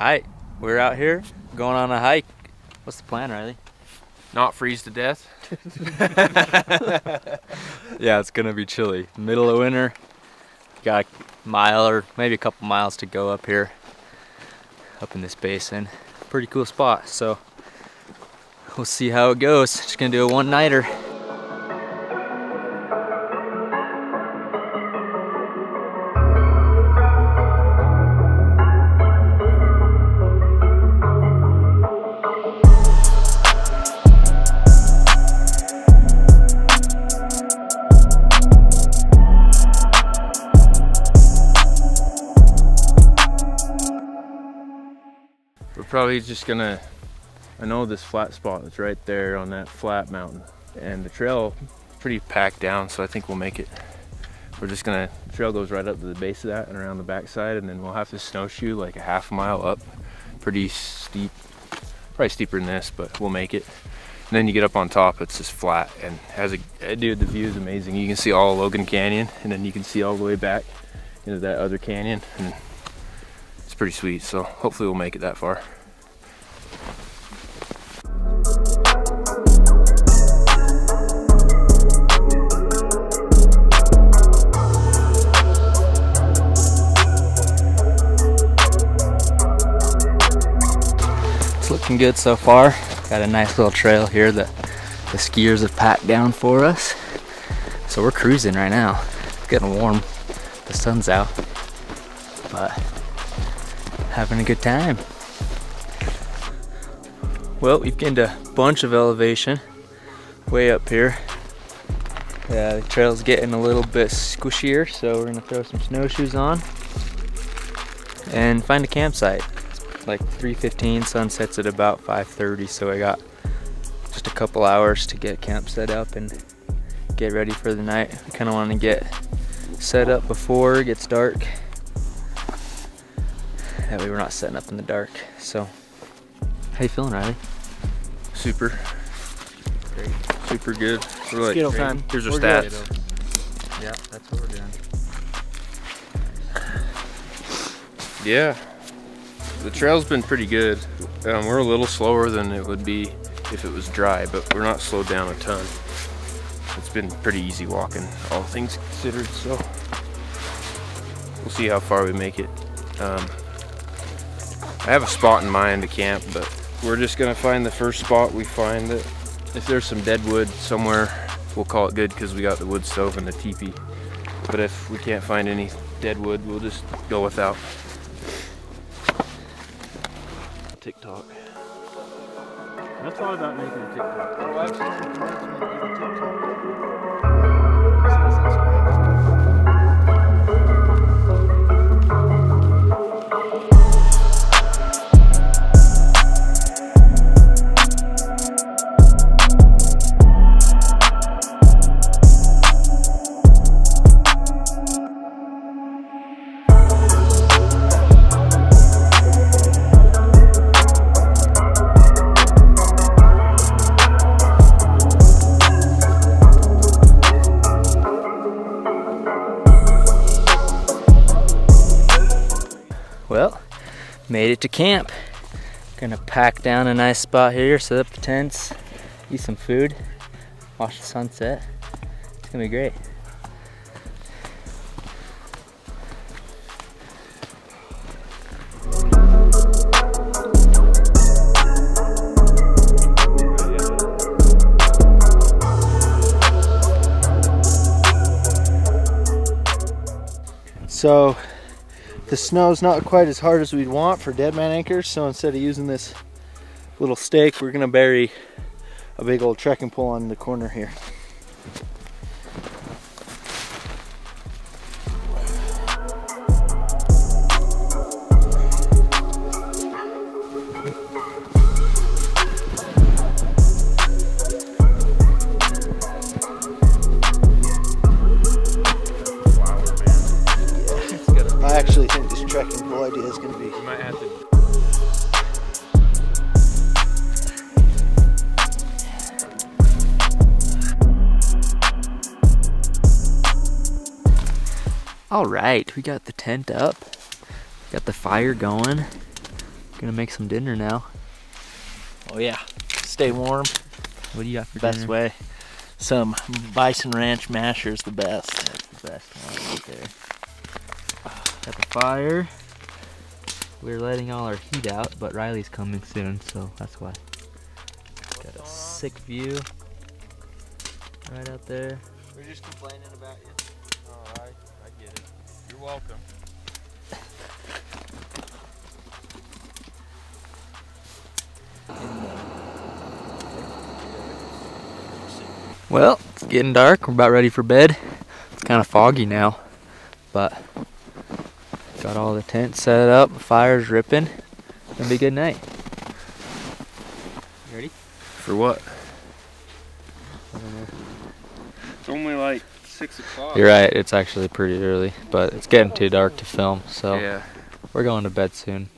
Alright, we're out here going on a hike. What's the plan, Riley? Not freeze to death. yeah, it's gonna be chilly. Middle of winter. Got a mile or maybe a couple miles to go up here, up in this basin. Pretty cool spot. So we'll see how it goes. Just gonna do a one We're probably just gonna, I know this flat spot is right there on that flat mountain and the trail pretty packed down so I think we'll make it. We're just gonna, the trail goes right up to the base of that and around the backside and then we'll have to snowshoe like a half mile up. Pretty steep, probably steeper than this, but we'll make it. And then you get up on top, it's just flat and has a, eh, dude, the view is amazing. You can see all Logan Canyon and then you can see all the way back into that other canyon and it's pretty sweet. So hopefully we'll make it that far. Good so far. Got a nice little trail here that the skiers have packed down for us. So we're cruising right now. It's getting warm. The sun's out. But having a good time. Well, we've gained a bunch of elevation way up here. Yeah, the trail's getting a little bit squishier, so we're gonna throw some snowshoes on and find a campsite. It's like 3.15, sun sets at about 5.30, so I got just a couple hours to get camp set up and get ready for the night. I kinda wanna get set up before it gets dark. That way we're not setting up in the dark, so. How you feeling, Riley? Super. Great. Super good. We're like, Skittle time. Here's our We're good. Yeah, that's what we're doing. Yeah. The trail's been pretty good. Um, we're a little slower than it would be if it was dry, but we're not slowed down a ton. It's been pretty easy walking, all things considered, so we'll see how far we make it. Um, I have a spot in mind to camp, but we're just gonna find the first spot we find that if there's some dead wood somewhere, we'll call it good because we got the wood stove and the teepee. But if we can't find any dead wood, we'll just go without. TikTok. I thought about making a TikTok. Made it to camp. Gonna pack down a nice spot here, set up the tents, eat some food, watch the sunset. It's gonna be great. So the snow's not quite as hard as we'd want for dead man anchors. So instead of using this little stake, we're gonna bury a big old trekking pole on the corner here. Actually think this trekking idea is gonna be We might have to All right, we got the tent up, got the fire going, Gonna make some dinner now. Oh yeah, stay warm. What do you got for Best dinner? way. Some Bison Ranch masher is the best. That's the best one right there. Got the fire. We're letting all our heat out, but Riley's coming soon, so that's why. Got a sick view right out there. We're just complaining about you. Alright, I get it. You're welcome. Well, it's getting dark. We're about ready for bed. It's kind of foggy now, but got all the tents set up. Fire's ripping. Gonna be a good night. You ready? For what? It's only like six o'clock. You're right. It's actually pretty early, but it's getting too dark to film, so Yeah. we're going to bed soon.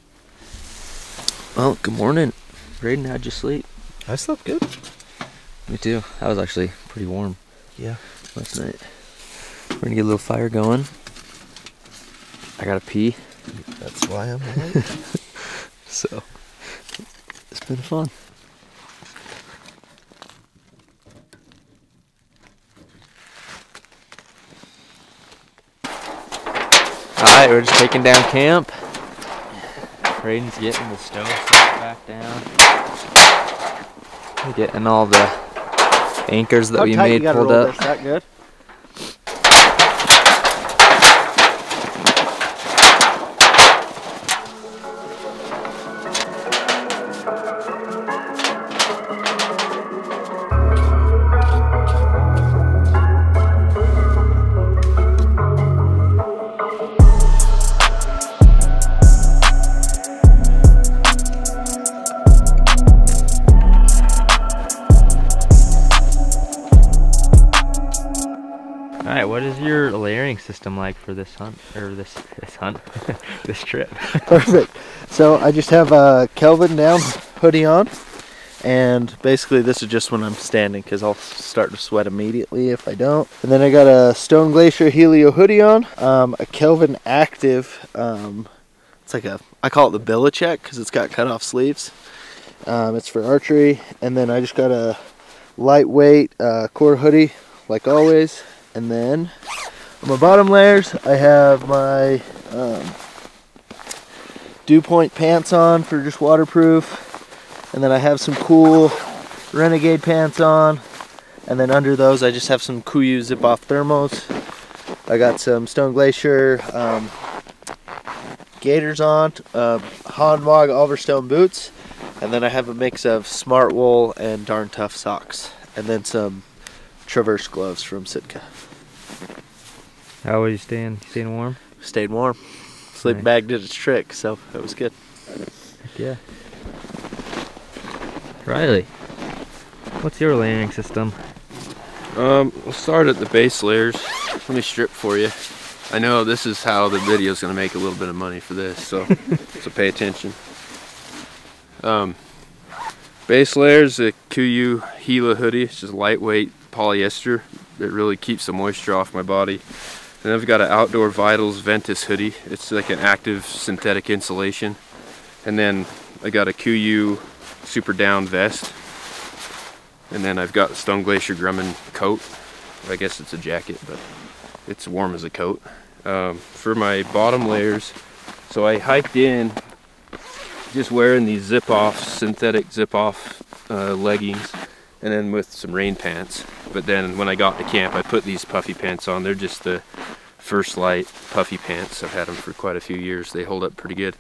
Well, good morning. Rayden, how'd you sleep? I slept good. Me too. That was actually pretty warm. Yeah. Last night. We're gonna get a little fire going. I gotta pee, That's why I'm late. so it's been fun. Alright, we're just taking down camp. Rayden's getting the stove set back down. We're getting all the anchors that How we made pulled up. This? That good? What is your layering system like for this hunt or this this hunt, this trip? Perfect. So I just have a Kelvin down hoodie on, and basically this is just when I'm standing because I'll start to sweat immediately if I don't. And then I got a Stone Glacier Helio hoodie on, um, a Kelvin Active. Um, it's like a I call it the Belichick because it's got cut off sleeves. Um, it's for archery, and then I just got a lightweight uh, core hoodie like always. And then on my bottom layers, I have my um, dew point pants on for just waterproof. And then I have some cool Renegade pants on. And then under those, I just have some Kuiu zip off thermals. I got some Stone Glacier um, gaiters on, uh, Hanwag Alverstone boots. And then I have a mix of Smart Wool and Darn Tough socks. And then some Traverse gloves from Sitka. How are you staying? Staying warm? Stayed warm. Sleep Nice. bag did its trick, so it was good. Heck yeah. Riley, what's your layering system? Um, we'll start at the base layers. Let me strip for you. I know this is how the video's gonna make a little bit of money for this, so so pay attention. Um, base layers, the Kuiu Gila hoodie. It's just lightweight polyester that really keeps the moisture off my body. And I've got an Outdoor Vitals Ventus hoodie. It's like an active synthetic insulation. And then I got a Kuiu Super Down vest. And then I've got Stone Glacier Grumman coat. I guess it's a jacket, but it's warm as a coat. Um, for my bottom layers, so I hiked in just wearing these zip off, synthetic zip off uh, leggings, and then with some rain pants. But then when I got to camp, I put these puffy pants on. They're just the First Lite puffy pants. I've had them for quite a few years. They hold up pretty good.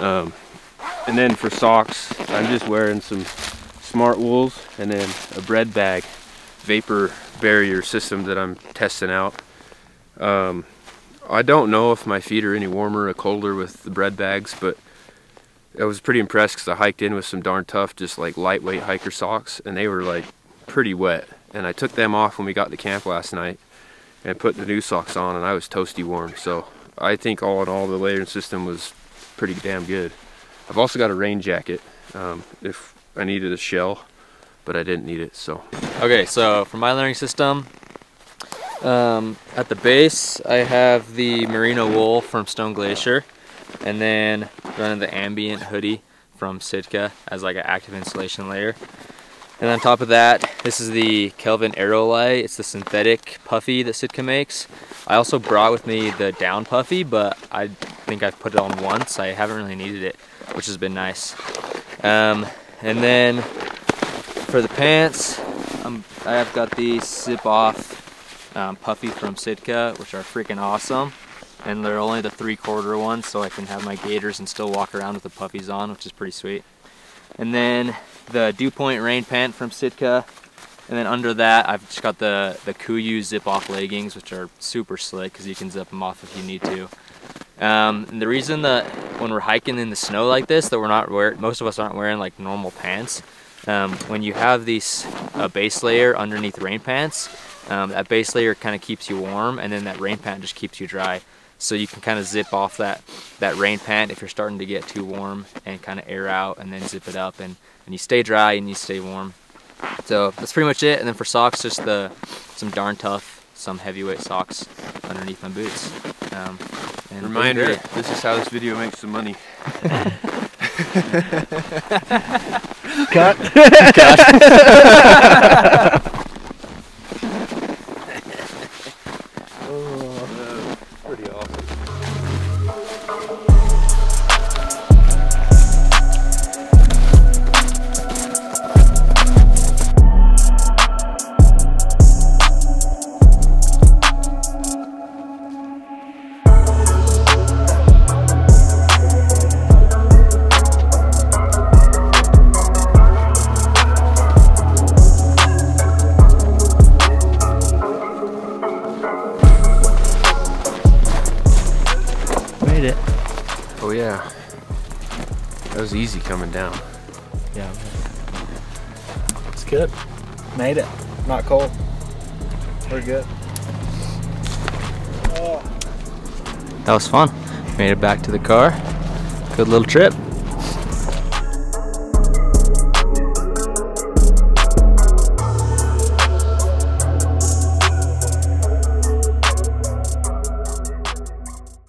Um, and then for socks, I'm just wearing some smart wools and then a bread bag vapor barrier system that I'm testing out. Um, I don't know if my feet are any warmer or colder with the bread bags, but I was pretty impressed because I hiked in with some darn tough, just like lightweight hiker socks, and they were like pretty wet. And I took them off when we got to camp last night and put the new socks on, and I was toasty warm. So I think all in all, the layering system was pretty damn good. I've also got a rain jacket um, if I needed a shell, but I didn't need it. So Okay, so for my layering system, um, at the base I have the merino wool from Stone Glacier, and then running the ambient hoodie from Sitka as like an active insulation layer. And on top of that, this is the Kelvin Aerolite. It's the synthetic puffy that Sitka makes. I also brought with me the down puffy, but I think I've put it on once. I haven't really needed it, which has been nice. Um, and then for the pants, um, I have got these zip off um, puffy from Sitka, which are freaking awesome. And they're only the three quarter ones, so I can have my gaiters and still walk around with the puffies on, which is pretty sweet. And then the Dew Point rain pant from Sitka. And then under that, I've just got the, the Kuiu zip off leggings, which are super slick because you can zip them off if you need to. Um, and the reason that when we're hiking in the snow like this, that we're not wearing, most of us aren't wearing like normal pants. Um, when you have these uh, base layer underneath rain pants, um, that base layer kind of keeps you warm, and then that rain pant just keeps you dry. So you can kind of zip off that that rain pant if you're starting to get too warm, and kind of air out, and then zip it up, and and you stay dry and you stay warm. So that's pretty much it. And then for socks, just the some darn tough, some heavyweight socks underneath my boots. Um, and Reminder, this is how this video makes some money. Cut. Uh, coming down. Yeah. It's good. Made it. Not cold. We're good. That was fun. Made it back to the car. Good little trip.